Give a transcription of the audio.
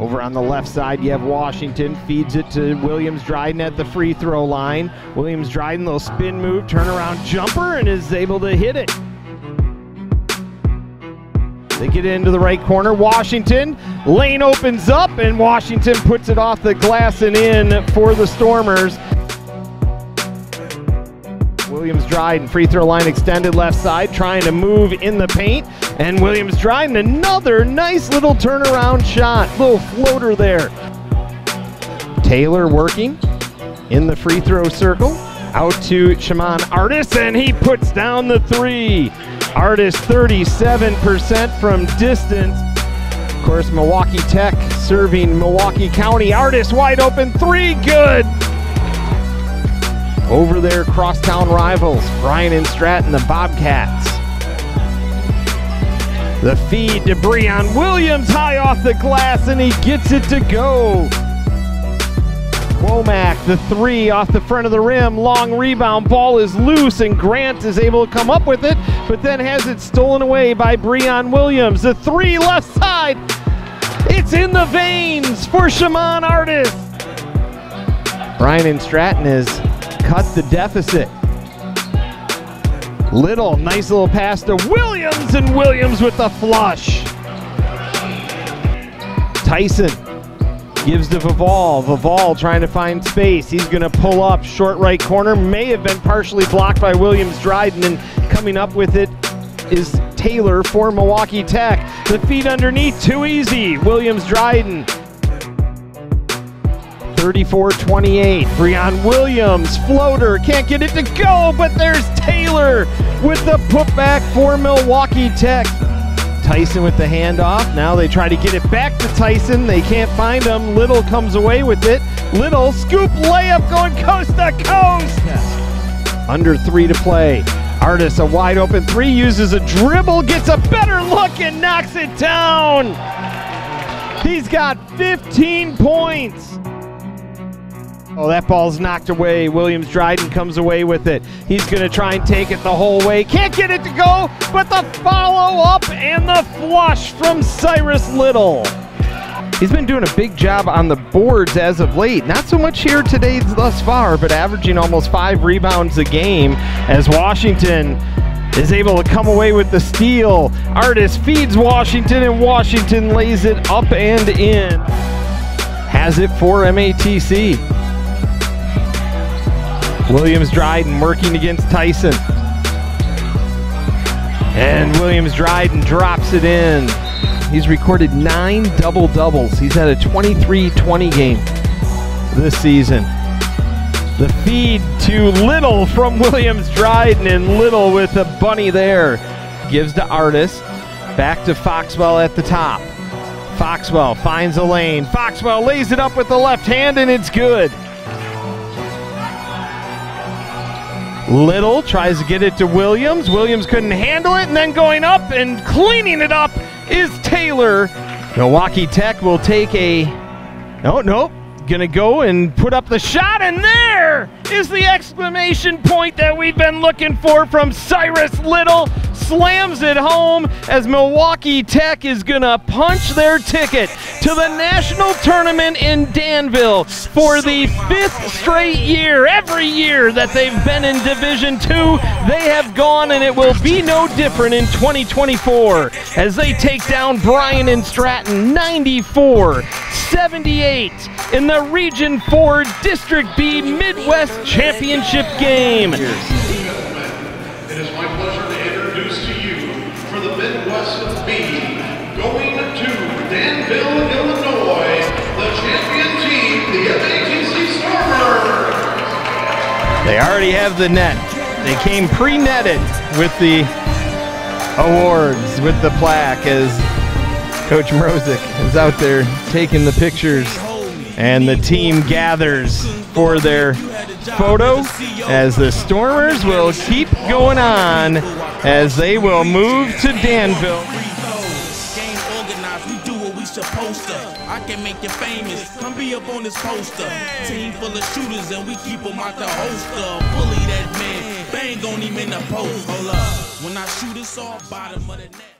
Over on the left side, you have Washington, feeds it to Williams Dryden at the free throw line. Williams Dryden, little spin move, turnaround jumper, and is able to hit it. They get into the right corner. Washington, lane opens up, and Washington puts it off the glass and in for the Stormers. Williams Dryden, free throw line extended left side, trying to move in the paint. And Williams Dryden, another nice little turnaround shot. Little floater there. Taylor working in the free throw circle. Out to Shaman Artis, and he puts down the three. Artis 37% from distance. Of course, Milwaukee Tech serving Milwaukee County. Artis wide open three, good. Over their crosstown rivals, Bryant and Stratton, the Bobcats. The feed to Breon Williams high off the glass, and he gets it to go. Womack, the three off the front of the rim, long rebound, ball is loose, and Grant is able to come up with it, but then has it stolen away by Breon Williams. The three left side, it's in the veins for Shaman Artis. Bryant and Stratton is cut the deficit. Little, nice little pass to Williams, and Williams with the flush. Tyson gives to Vival. Vival trying to find space. He's going to pull up short right corner. May have been partially blocked by Williams Dryden, and coming up with it is Taylor for Milwaukee Tech. The feed underneath, too easy. Williams Dryden 34-28. Breon Williams, floater, can't get it to go, but there's Taylor with the putback for Milwaukee Tech. Tyson with the handoff. Now they try to get it back to Tyson. They can't find him. Little comes away with it. Little scoop layup going coast to coast. Under three to play. Artis a wide open three uses a dribble, gets a better look and knocks it down. He's got 15 points. Oh, that ball's knocked away. Williams Dryden comes away with it. He's going to try and take it the whole way. Can't get it to go, but the follow up and the flush from Cyrus Little. He's been doing a big job on the boards as of late. Not so much here today thus far, but averaging almost five rebounds a game as Washington is able to come away with the steal. Artis feeds Washington, and Washington lays it up and in. Has it for MATC. Williams Dryden working against Tyson. And Williams Dryden drops it in. He's recorded nine double doubles. He's had a 23 20 game this season. The feed to Little from Williams Dryden, and Little with a bunny there. Gives to Artis. Back to Foxwell at the top. Foxwell finds a lane. Foxwell lays it up with the left hand, and it's good. Little tries to get it to Williams. Williams couldn't handle it, and then going up and cleaning it up is Taylor. Milwaukee Tech will take a. No, nope. Gonna go and put up the shot, and there is the exclamation point that we've been looking for from Cyrus Little. Slams it home as Milwaukee Tech is gonna punch their ticket to the national tournament in Danville for the fifth straight year. Every year that they've been in Division Two, they have gone, and it will be no different in 2024 as they take down Bryant and Stratton 94 78 in the Region 4 District B Midwest Championship game. It is my pleasure to introduce to you for the Midwest B, going to Danville, Illinois, the champion team, the MATC Stormers. They already have the net. They came pre-netted with the awards, with the plaque as Coach Mrozik is out there taking the pictures and the team gathers for their photo as the Stormers will keep going on as they will move to Danville. I can make you famous, come be up on this poster. Team full of shooters and we keep them out the holster. Bully that man, bang on him in the post. Hold up, when I shoot it's all bottom of the net.